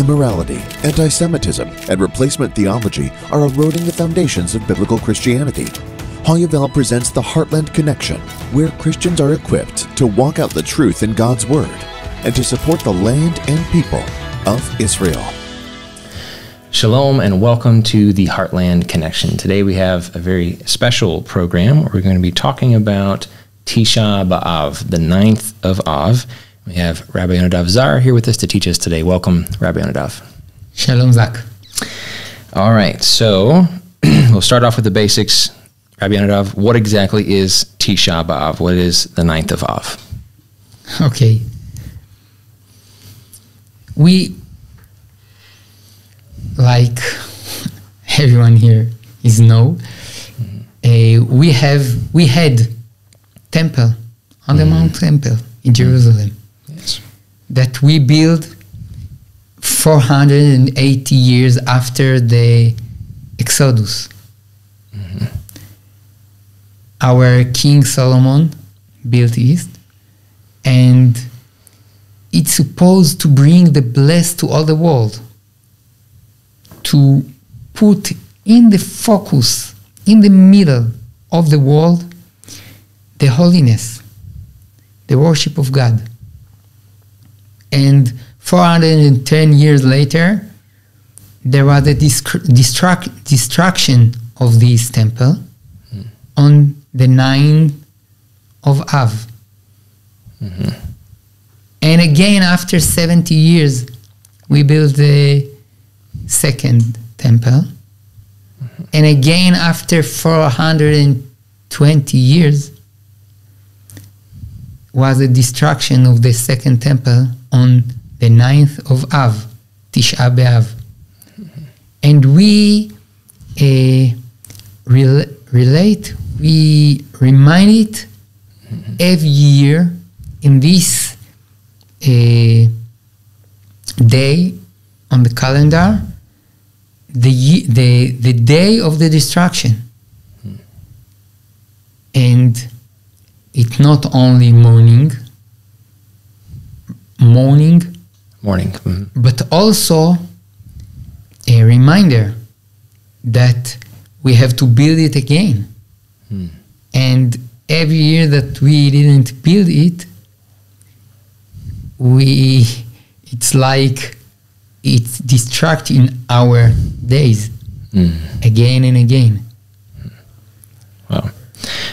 immorality, anti Semitism, and replacement theology are eroding the foundations of biblical Christianity. HaYovel presents the Heartland Connection, where Christians are equipped to walk out the truth in God's Word and to support the land and people of Israel. Shalom and welcome to the Heartland Connection. Today we have a very special program we're going to be talking about Tisha B'Av, the ninth of Av. We have Rabbi Yonadav Zar here with us to teach us today. Welcome, Rabbi Yonadav. Shalom, Zac. All right, so we'll start off with the basics. Rabbi Yonadav, what exactly is Tisha B'Av? What is the ninth of Av? Okay. We, like everyone here is know, uh, we have we had temple on the Mount Temple in Jerusalem. That we built 480 years after the Exodus. Mm-hmm. Our King Solomon built it, and it's supposed to bring the blessed to all the world, to put in the focus, in the middle of the world, the holiness, the worship of God. And 410 years later, there was a destruct- destruction of this temple hmm. on the 9th of Av. Mm-hmm. And again, after 70 years, we built the second temple. Mm-hmm. And again, after 420 years, was the destruction of the second temple on the 9th of Av, Tisha B'Av. And we uh, rel- relate, we remind it every year in this uh, day on the calendar, the, the, the day of the destruction. And it's not only mourning, mourning, Morning. Mhm. but also a reminder that we have to build it again. And every year that we didn't build it, we it's like it's distracting our days again and again.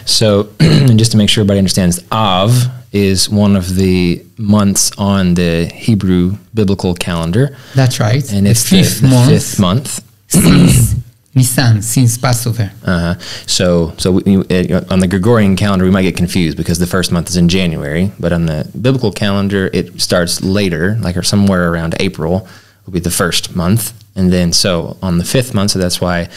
So, just to make sure everybody understands, Av is one of the months on the Hebrew biblical calendar, That's right. and the it's fifth the, the month fifth month. since Nisan, since Passover. Uh-huh. So, so we, uh, on the Gregorian calendar, we might get confused because the first month is in January, but on the biblical calendar, it starts later, like or somewhere around April, will be the first month, and then so on the fifth month. So that's why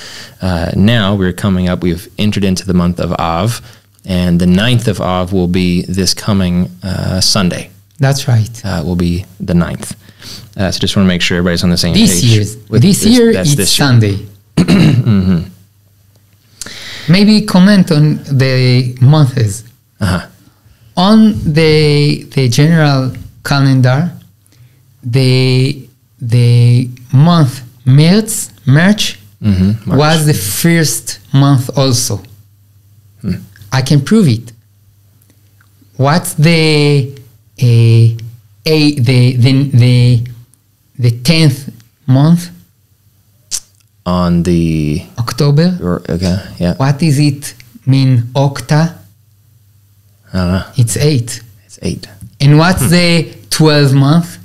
uh, now we're coming up. We've entered into the month of Av, and the ninth of Av will be this coming uh, Sunday. That's right. Uh, will be the ninth. Uh, so just want to make sure everybody's on the same this page. year, with this year that's it's this year. Sunday. Maybe comment on the months. Uh-huh. On the the general calendar, the the month March March Mhm, was the first month also. I can prove it. What's the uh, a the the the the tenth month on the October? or, okay, yeah. What is it mean octa? I don't know. It's eight. It's eight. And what's the twelfth month?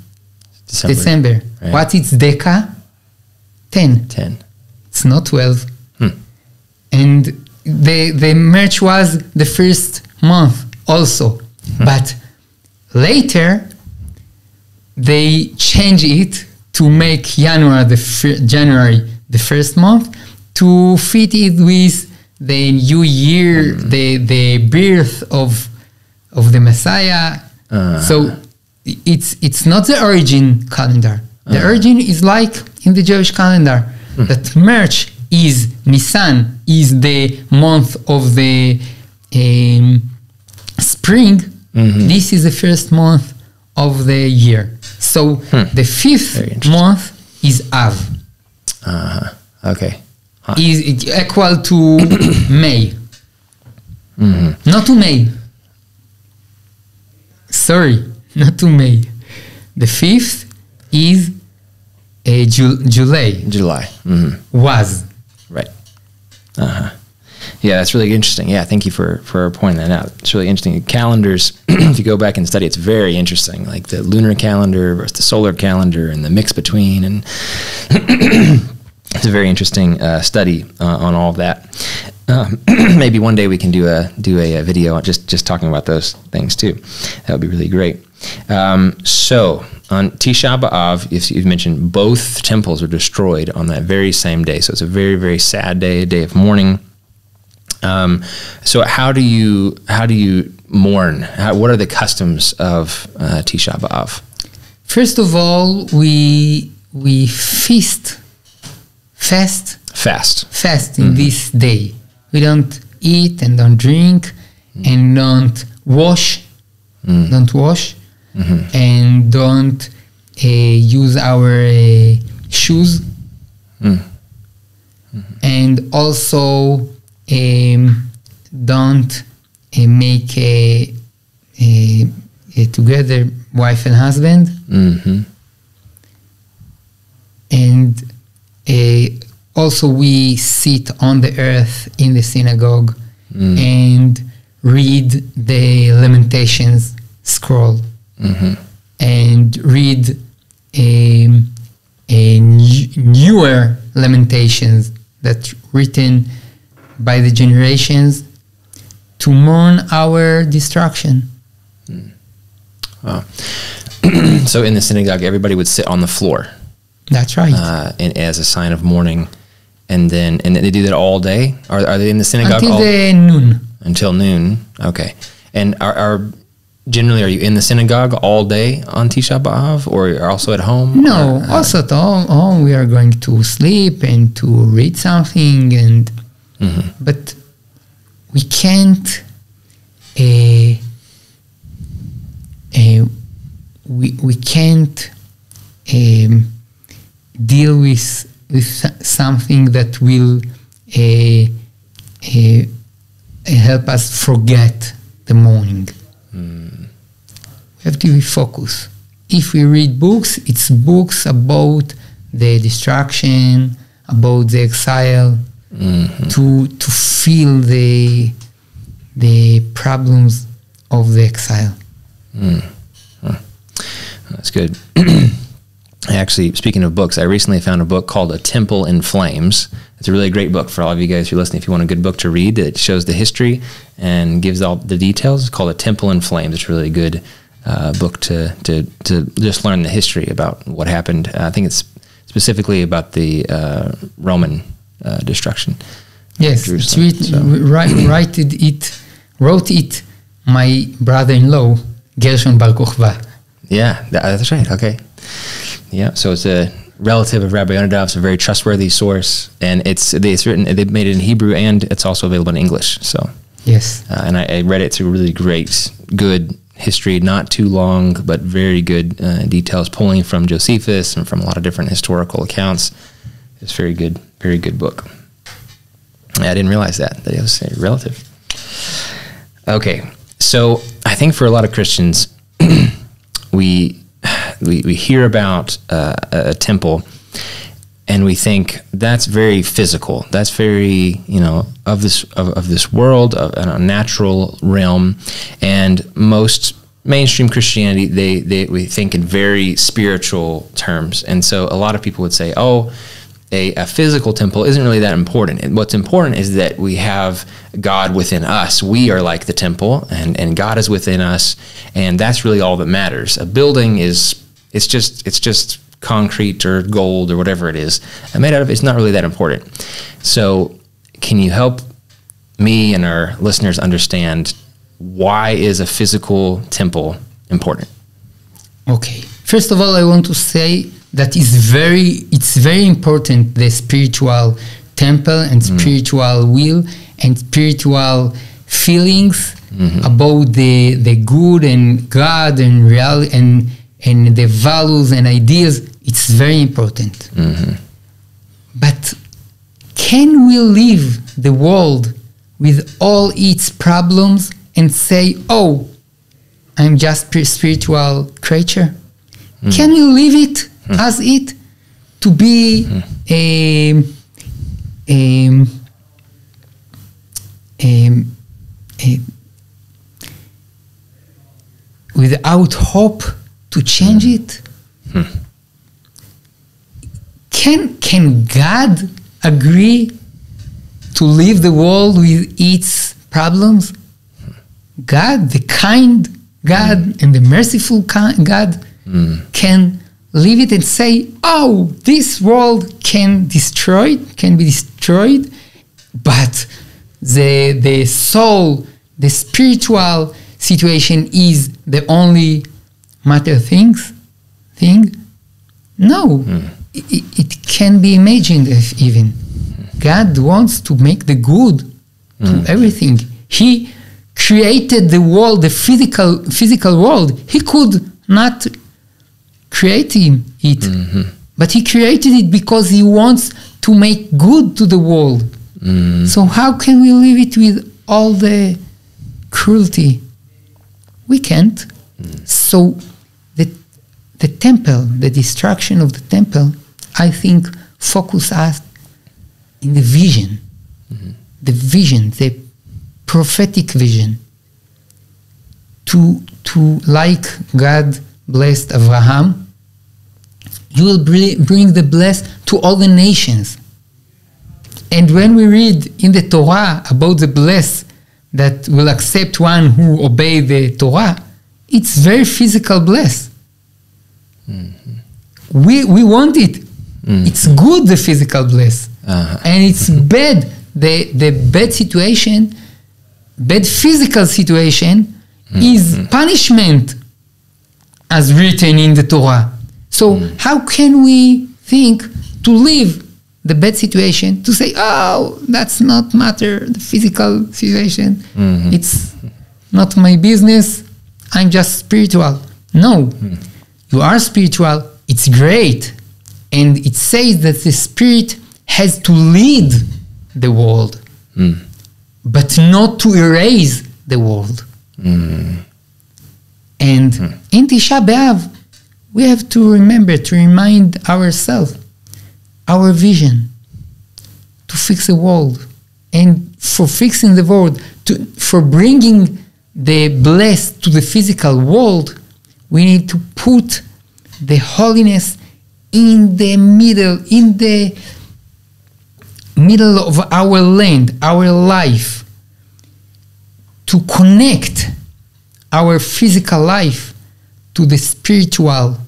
December. December. Right. What is deca? Ten. Ten. It's not twelve. Hmm. And the the March was the first month also, Hmm. but later they change it to make January the fir- January the first month to fit it with the new year, Hmm. the the birth of of the Messiah. Uh. so it's it's not the origin calendar. The Uh-huh. origin is like in the Jewish calendar Hmm. that March is Nisan is the month of the um, spring. Mm-hmm. This is the first month of the year. So the fifth Hmm. Very interesting. month is Av. Uh-huh. Okay. Huh. Is equal to May. Mm-hmm. Not to May. Sorry, not to May. The fifth is uh, Ju- July. July. hmm Was. Right. Uh huh. Yeah, that's really interesting. Yeah, thank you for for pointing that out. It's really interesting. Calendars, if you go back and study, it's very interesting. Like the lunar calendar versus the solar calendar, and the mix between, and it's a very interesting uh, study uh, on all of that. Um, maybe one day we can do a do a, a video just just talking about those things too. That would be really great. Um, so on Tisha B'av, if you've mentioned both temples were destroyed on that very same day. So it's a very very sad day, a day of mourning. Um, so how do you how do you mourn? How, what are the customs of uh, Tisha B'av? First of all, we we feast, fast, Fast. fast in this day. We don't eat and don't drink and don't wash, don't wash, and don't uh, use our uh, shoes, and also um, don't uh, make a, a, a together wife and husband. Hmm and uh, also we sit on the earth in the synagogue and read the lamentations scroll and read um, a newer lamentations that's written by the generations to mourn our destruction. So in the synagogue, everybody would sit on the floor. That's right. Uh, and, as a sign of mourning, and then and they do that all day. Are, are they in the synagogue until all, noon. Until noon? Okay, and are, are generally are you in the synagogue all day on Tisha B'av, or are also at home? No, Or, uh, also at home, home we are going to sleep and to read something, and Mm-hmm. but we can't. Uh, uh, we we can't um, deal with with something that will uh, uh, help us forget the morning. We have to be focused. If we read books, it's books about the destruction, about the exile, mm-hmm. to to feel the the problems of the exile. Mm. That's good. Actually, speaking of books, I recently found a book called A Temple in Flames. It's a really great book for all of you guys who are listening. If you want a good book to read, it shows the history and gives all the details. It's called A Temple in Flames. It's really good uh, book to, to, to just learn the history about what happened. I think it's specifically about the uh, Roman uh, destruction. Yes, Jerusalem, so- write, write it, it, wrote it my brother-in-law, Gershon Bar Kochva. Yeah, tha- that's right. Okay. Yeah, so it's a relative of Rabbi Yonadav. It's a very trustworthy source, and it's it's written. They've made it in Hebrew, and it's also available in English. So, Yes, uh, and I, I read it. It's a really great, good history. Not too long, but very good uh, details, pulling from Josephus and from a lot of different historical accounts. It's very good, very good book. I didn't realize that that it was a relative. Okay, so I think for a lot of Christians, we we, we hear about uh, a temple and we think that's very physical that's very you know of this of, of this world of a natural realm and most mainstream christianity they, they we think in very spiritual terms and so a lot of people would say oh a, a physical temple isn't really that important. And what's important is that we have God within us. We are like the temple, and, and God is within us, and that's really all that matters. A building is it's just it's just concrete or gold or whatever it is. And made out of it's not really that important. So, can you help me and our listeners understand why is a physical temple important? Okay. First of all, I want to say that is very it's very important the spiritual temple and mm. spiritual will and spiritual feelings mm-hmm. about the the good and God and real and and the values and ideas It's very important. Mm-hmm. But can we leave the world with all its problems and say, oh, I'm just a spiritual creature? Mm-hmm. Can we leave it mm-hmm. as it to be a, a, a, a without hope to change it? Hmm. Can can God agree to leave the world with its problems? God, the kind God hmm. and the merciful God, hmm. can leave it and say, "Oh, this world can destroy, can be destroyed, but the the soul, the spiritual situation is the only matter things thing." No, I- i- it, can be imagined if even. God wants to make the good to hmm. everything. He created the world, the physical physical world. He could not create him- it, mm-hmm. but he created it because he wants to make good to the world. Mm. So how can we leave it with all the cruelty? We can't. Hmm. So the the temple, the destruction of the temple, I think focus us in the vision, mm-hmm. the vision, the prophetic vision. To to like God blessed Abraham, you will bri- bring the bless to all the nations. And when we read in the Torah about the bless that will accept one who obey the Torah, it's very physical bless. Mm-hmm. We, we want it. Mm. It's good, the physical bliss. Uh-huh. And it's bad, the, the bad situation, bad physical situation mm-hmm. is punishment as written in the Torah. So mm. how can we think to leave the bad situation to say, oh, that's not matter, the physical situation. Mm-hmm. It's not my business. I'm just spiritual. No, mm. you are spiritual. It's great. And it says that the spirit has to lead the world, hmm. but not to erase the world. Hmm. And hmm. in Tisha B'Av, we have to remember to remind ourselves our vision to fix the world, and for fixing the world, to, for bringing the blessed to the physical world, we need to put the holiness in the middle, in the middle of our land, our life, to connect our physical life to the spiritual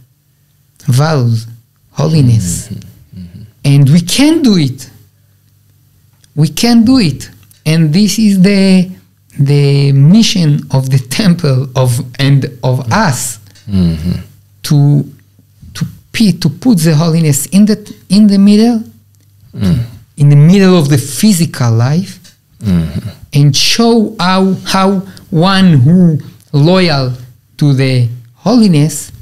values, holiness. Mm-hmm. Mm-hmm. And we can do it. We can do it. And this is the the mission of the temple of and of us mm-hmm. to to p to put the holiness in the in the middle? Mm-hmm. In the middle of the physical life? Mm-hmm. And show how how one who loyal to the holiness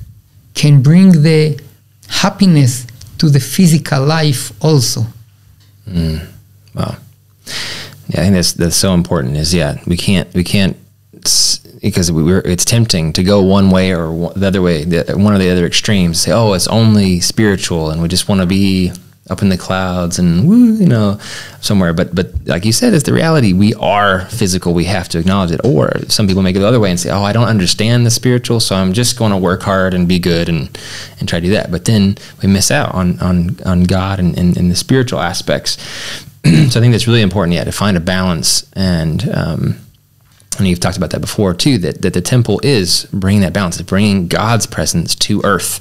can bring the happiness to the physical life also. Mm. Wow. Yeah, I think that's that's so important. Is yeah, we can't we can't because we we're, it's tempting to go one way or one, the other way, the, one of the other extremes. Say, oh, it's only spiritual, and we just want to be up in the clouds and woo, you know, somewhere. But but like you said, it's the reality. We are physical. We have to acknowledge it. Or some people make it the other way and say, oh, I don't understand the spiritual, so I'm just going to work hard and be good and and try to do that. But then we miss out on on on God and, and, and the spiritual aspects. so I think that's really important, yeah, to find a balance and. Um, and you've talked about that before too that, that the temple is bringing that balance it's bringing god's presence to earth.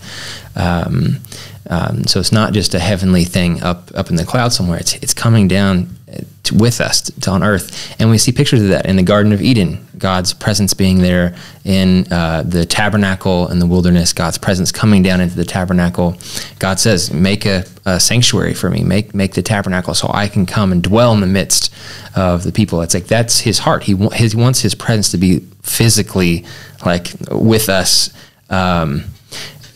Um, um, so it's not just a heavenly thing up up in the cloud somewhere it's, it's coming down uh, to, with us to, on earth and we see pictures of that in the garden of eden god's presence being there in uh, the tabernacle in the wilderness god's presence coming down into the tabernacle god says make a, a sanctuary for me make make the tabernacle so i can come and dwell in the midst of the people. It's like that's his heart. He, his, he wants his presence to be physically like with us. Um,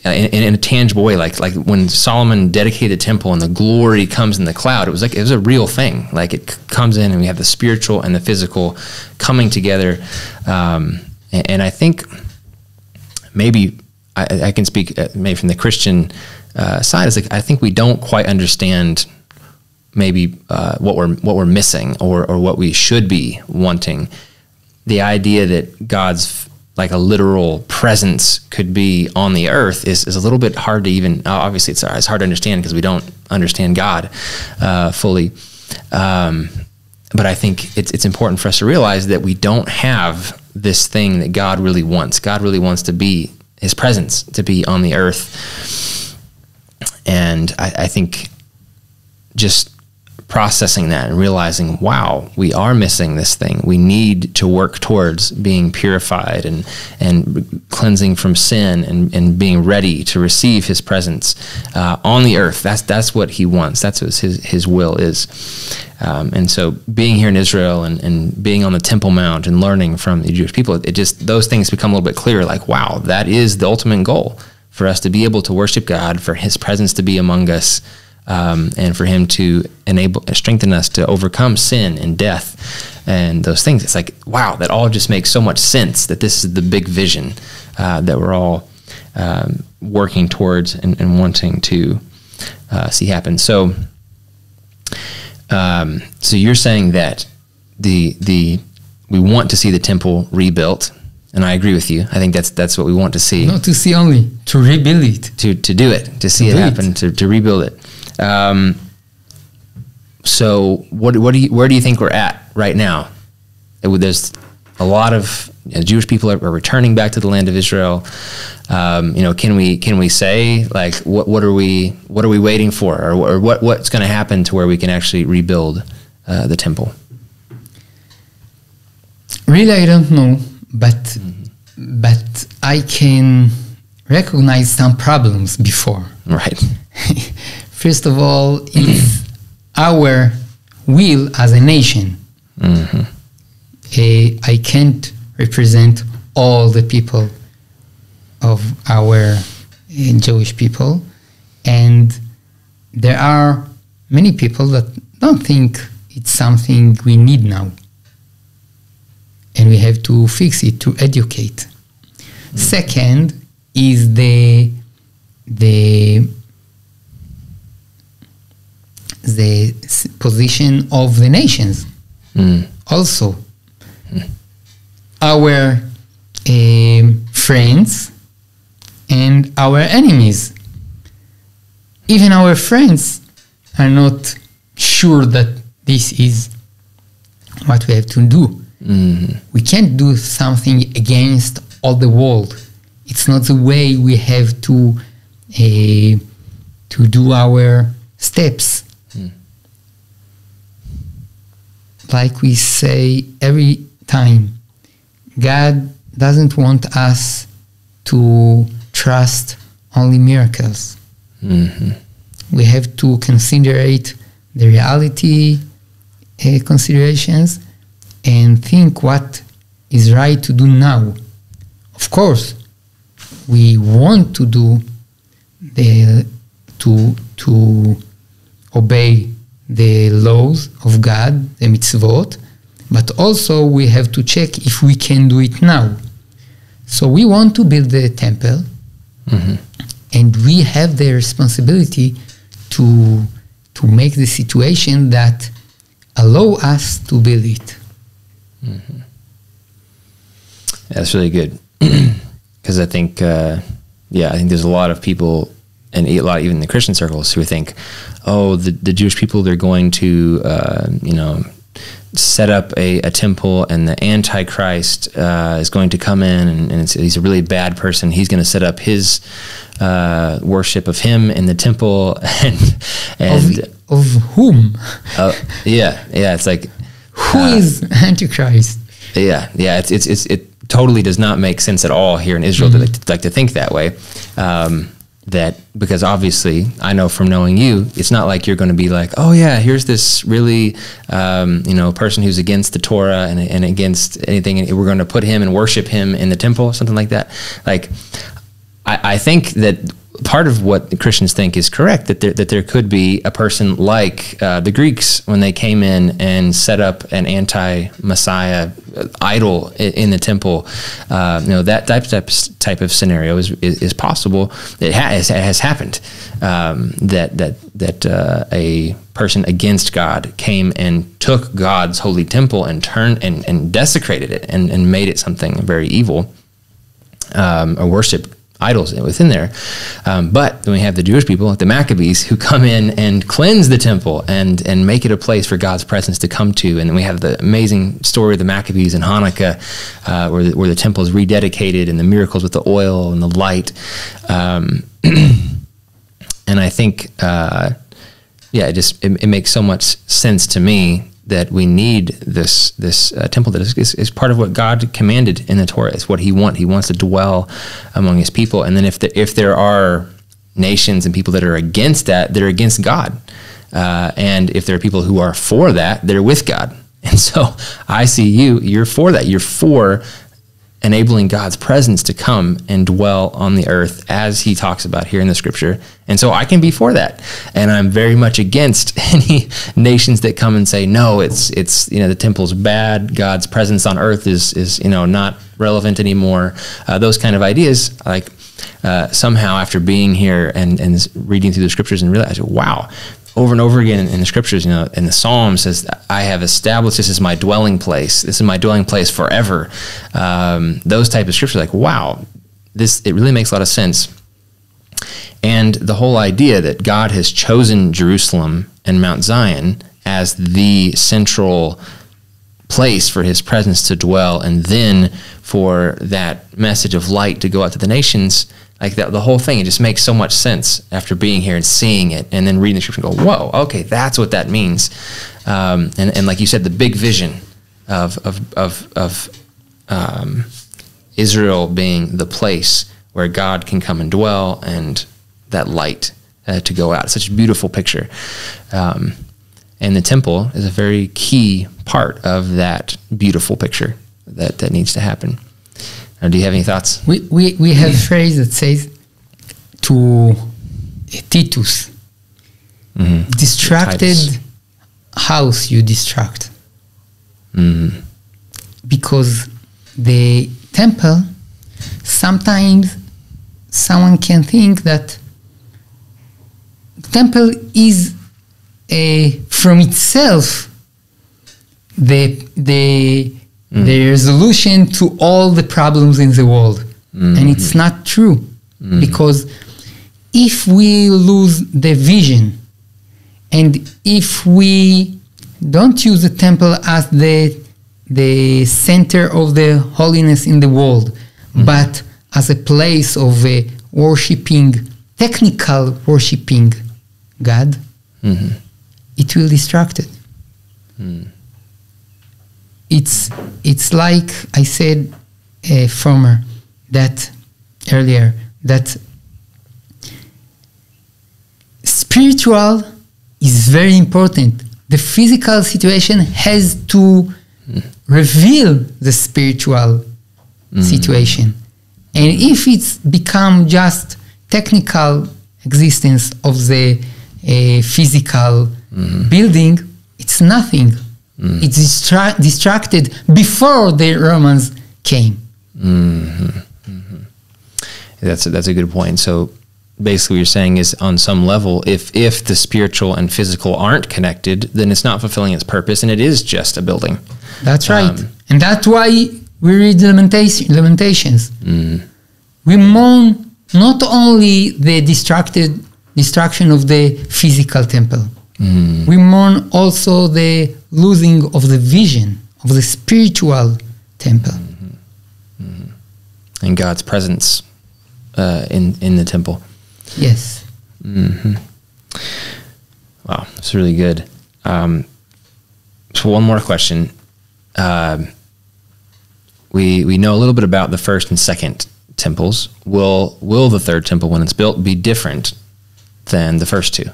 in, in, a tangible way. Like like when Solomon dedicated the temple and the glory comes in the cloud, it was like it was a real thing. Like it comes in and we have the spiritual and the physical coming together. Um, and, and, I think maybe I, I can speak uh, maybe from the Christian uh, side is like I think we don't quite understand maybe uh, what we're what we're missing or or what we should be wanting. The idea that God's like a literal presence could be on the earth is, is a little bit hard to even obviously it's, it's hard to understand because we don't understand God uh, fully. Um, but I think it's, it's important for us to realize that we don't have this thing that God really wants. God really wants to be his presence to be on the earth. And I, I think just processing that and realizing, wow, we are missing this thing. We need to work towards being purified and and cleansing from sin and, and being ready to receive His presence uh, on the earth. That's that's what He wants. That's what His His will is. Um, and so, being here in Israel and, and being on the Temple Mount and learning from the Jewish people, it just those things become a little bit clearer. Like, wow, that is the ultimate goal for us to be able to worship God, for His presence to be among us um, and for Him to enable strengthen us to overcome sin and death and those things. It's like wow, that all just makes so much sense. That this is the big vision uh, that we're all um, working towards and, and wanting to uh, see happen. So, um, so you're saying that the the we want to see the temple rebuilt and I agree with you. I think that's that's what we want to see. Not to see only, to rebuild it. To to do it, to see to it happen, it. to to rebuild it. Um, so what what do you where do you think we're at right now? It, there's a lot of you know, Jewish people are, are, returning back to the land of Israel. Um, you know, can we can we say like what what are we what are we waiting for, or, or what what's going to happen to where we can actually rebuild uh, the temple? Really, I don't know, but mm-hmm. but I can recognize some problems before. Right. first of all, is our will as a nation. Mm-hmm. Uh, I can't represent all the people of our uh, Jewish people, and there are many people that don't think it's something we need now, and we have to fix it to educate. Mm-hmm. Second is the the the position of the nations. Mm. Also, mm. our uh, friends and our enemies. Even our friends are not sure that this is what we have to do. Mm-hmm. We can't do something against all the world. It's not the way we have to uh, to do our steps like we say every time, God doesn't want us to trust only miracles. Mm-hmm. We have to considerate the reality uh, considerations and think what is right to do now. Of course, we want to do the to to obey the laws of God, the mitzvot, but also we have to check if we can do it now. So we want to build the temple, mm-hmm. and we have the responsibility to to make the situation that allow us to build it. Mm-hmm. That's really good because I think, uh, yeah, I think there's a lot of people and a lot even in the Christian circles who think, oh, the, the Jewish people they're going to uh, you know set up a, a, temple and the Antichrist uh, is going to come in and, and he's a really bad person. He's going to set up his uh, worship of him in the temple and and of, of whom? Uh, yeah, yeah. It's like who uh, is Antichrist? Yeah, yeah. It's it's, it's it totally does not make sense at all here in Israel mm-hmm. to like, to like to think that way. Um, that because obviously I know from knowing you, it's not like you're going to be like, oh yeah, here's this really um, you know person who's against the Torah and, and against anything, and we're going to put him and worship him in the temple, something like that. Like I, I think that part of what Christians think is correct that there, that there could be a person like uh, the Greeks when they came in and set up an anti-Messiah idol in, in the temple. Uh, you know that type, type type of scenario is is, is possible. It has, it has happened um, that that that uh, a person against God came and took God's holy temple and turned and, and desecrated it and, and made it something very evil um, or worship idols within there. Um, but then we have the Jewish people, the Maccabees, who come in and cleanse the temple and and make it a place for God's presence to come to. And then we have the amazing story of the Maccabees and Hanukkah, uh, where the, where the temple is rededicated and the miracles with the oil and the light. Um, and I think, uh, yeah, it just it, it makes so much sense to me that we need this this uh, temple that is, is, is, part of what God commanded in the Torah. It's what He wants. He wants to dwell among His people. And then if the, if there are nations and people that are against that, they're against God. Uh, and if there are people who are for that, they're with God. And so I see you. You're for that. You're for enabling God's presence to come and dwell on the earth as he talks about here in the scripture. And so I can be for that. And I'm very much against any nations that come and say, no, it's, it's, you know, the temple's bad. God's presence on earth is, is, you know, not relevant anymore. Uh, those kind of ideas, like, uh, somehow after being here and, and reading through the scriptures and realizing, wow, over and over again in the scriptures, you know, in the Psalms says, I have established this as my dwelling place. This is my dwelling place forever. Um, those type of scriptures, like, wow, this, it really makes a lot of sense. And the whole idea that God has chosen Jerusalem and Mount Zion as the central place for his presence to dwell and then for that message of light to go out to the nations like that, the whole thing, it just makes so much sense after being here and seeing it and then reading the scripture and go, whoa, okay, that's what that means. Um, and, and like you said, the big vision of, of, of, of um, Israel being the place where God can come and dwell and that light uh, to go out. It's such a beautiful picture. Um, and the temple is a very key part of that beautiful picture that, that needs to happen. Now, do you have any thoughts? We, we, we have a phrase that says to Titus, mm-hmm. distracted house you distract. Mm-hmm. Because the temple, sometimes someone can think that temple is a, from itself the, the mm. the resolution to all the problems in the world. Mm-hmm. And it's not true mm-hmm. because if we lose the vision and if we don't use the temple as the the center of the holiness in the world, mm-hmm. but as a place of uh, worshiping, technical worshiping God, mm-hmm. it will distract it. Mm it's it's like I said uh, former that earlier that spiritual is very important. The physical situation has to mm. reveal the spiritual mm. situation, and if it's become just technical existence of the uh, physical mm-hmm. building, it's nothing Mm. It's distra- distracted before the Romans came. Mm-hmm. Mm-hmm. That's a, that's a good point. So basically, what you're saying is, on some level, if if the spiritual and physical aren't connected, then it's not fulfilling its purpose, and it is just a building. That's right, um, and that's why we read lamentation, Lamentations. Mm. We mourn not only the distracted destruction of the physical temple. Mm. We mourn also the losing of the vision of the spiritual temple. Mm-hmm. Mm-hmm. And God's presence uh, in, in the temple. Yes. Mm-hmm. Wow, that's really good. Um, so, one more question. Uh, we, we know a little bit about the first and second temples. Will, will the third temple, when it's built, be different than the first two?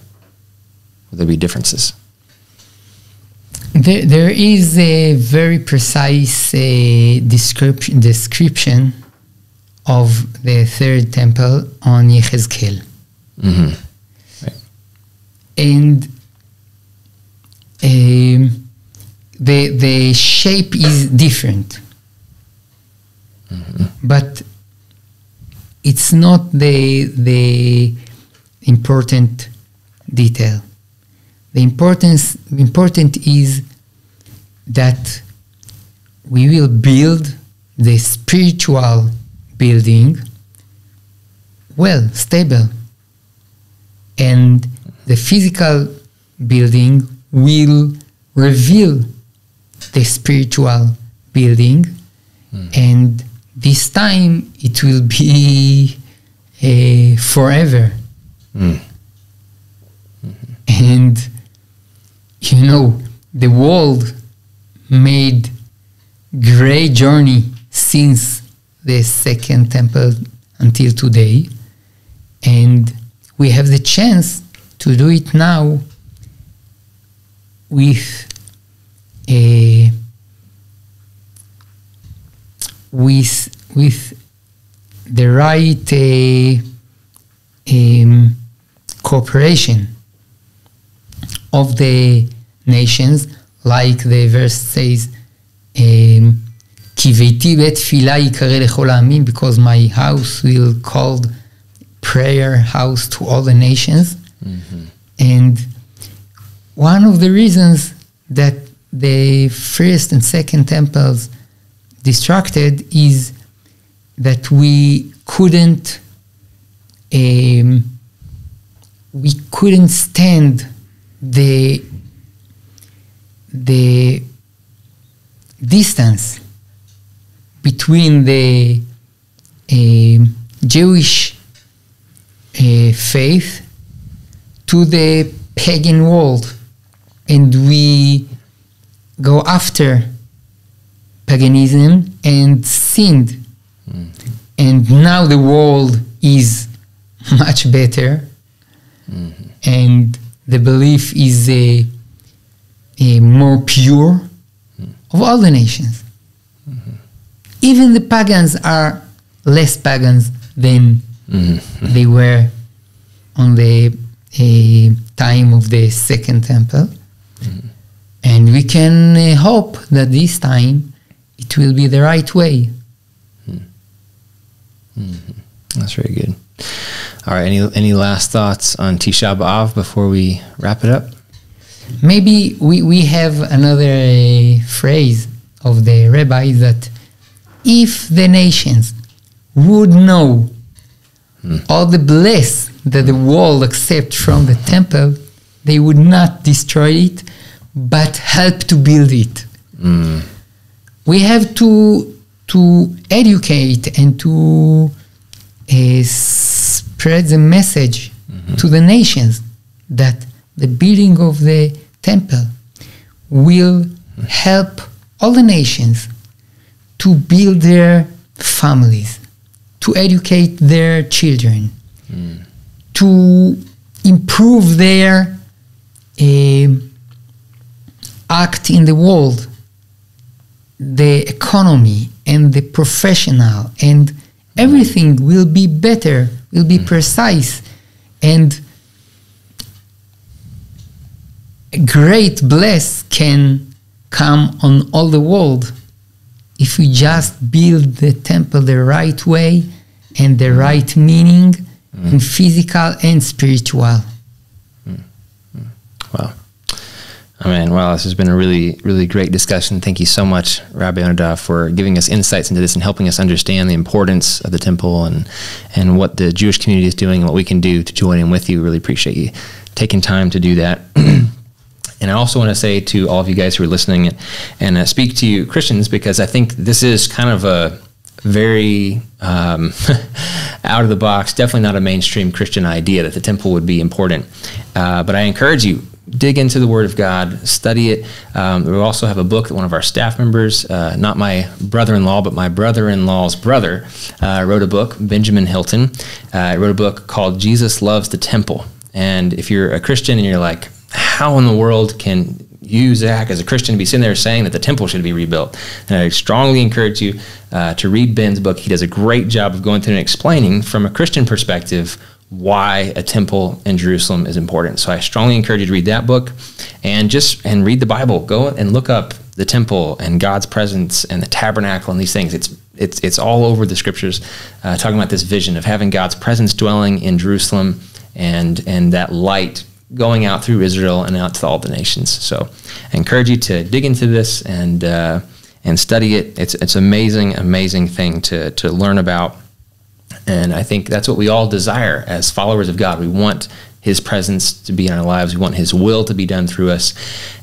Will there be differences? There, there is a very precise uh, description description of the third temple on Yechezkel. Mm-hmm. Right. And um, the, the shape is different. But it's not the, the important detail. The importance important is that we will build the spiritual building well, stable, and the physical building will reveal the spiritual building, and this time it will be uh, forever. Mm. And you know, the world made great journey since the second temple until today, and we have the chance to do it now with a with with the right uh, um, cooperation of the nations, like the verse says, um, כי ביתי בית תפילה יקרא לכל העמים, because my house will called prayer house to all the nations. And one of the reasons that the first and second temples destructed is that we couldn't um, we couldn't stand the the distance between the um Jewish uh, faith to the pagan world, and we go after paganism and sinned. And now the world is much better, and the belief is uh, uh, more pure of all the nations. Even the pagans are less pagans than they were on the uh, time of the second temple. And we can uh, hope that this time it will be the right way. That's very good. All right. Any any last thoughts on Tisha B'av before we wrap it up? Maybe we, we have another uh, phrase of the rabbi that if the nations would know all the bliss that the world accepts from the temple, they would not destroy it, but help to build it. We have to to educate and to uh, spread the message to the nations that the building of the temple will help all the nations to build their families, to educate their children, to improve their um act in the world, the economy and the professional and everything will be better, will be precise and a great bless can come on all the world if we just build the temple the right way and the right meaning mm. in physical and spiritual. Mm. Mm. Wow. I mean, wow, this has been a really, really great discussion. Thank you so much, Rabbi Yonadav, for giving us insights into this and helping us understand the importance of the temple and, and what the Jewish community is doing and what we can do to join in with you. Really appreciate you taking time to do that. And I also want to say to all of you guys who are listening and, uh, speak to you Christians because I think this is kind of a very um, out of the box, definitely not a mainstream Christian idea that the temple would be important. Uh, but I encourage you, dig into the Word of God, study it. Um, we also have a book that one of our staff members, uh, not my brother-in-law, but my brother-in-law's brother, uh, wrote a book. Benjamin Hilton uh, wrote a book called "Jesus Loves the Temple." And if you're a Christian and you're like, how in the world can you, Zac, as a Christian, be sitting there saying that the temple should be rebuilt. And I strongly encourage you uh, to read Ben's book. He does a great job of going through and explaining from a Christian perspective why a temple in Jerusalem is important. So I strongly encourage you to read that book and just and read the Bible. Go and look up the temple and God's presence and the tabernacle and these things. It's it's it's all over the scriptures, uh, talking about this vision of having God's presence dwelling in Jerusalem and and that light going out through Israel and out to all the nations. So I encourage you to dig into this and uh, and study it. It's it's amazing, amazing thing to to learn about. And I think that's what we all desire as followers of God. We want His presence to be in our lives. We want His will to be done through us.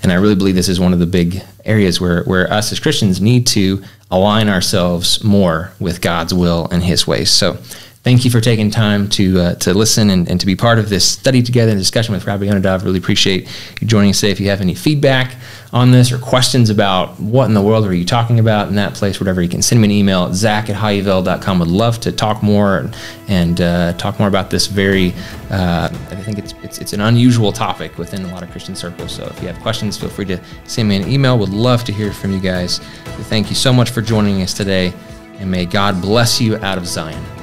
And I really believe this is one of the big areas where, where us as Christians need to align ourselves more with God's will and His ways. So thank you for taking time to uh, to listen and, and to be part of this study together and discussion with Rabbi Yonadav. Really appreciate you joining us today. If you have any feedback on this or questions about what in the world are you talking about in that place, whatever, you can send me an email at zac at hayovel.com. Would love to talk more and, and uh, talk more about this very, uh, I think it's, it's, it's an unusual topic within a lot of Christian circles. So if you have questions, feel free to send me an email. Would love to hear from you guys. Thank you so much for joining us today, and may God bless you out of Zion.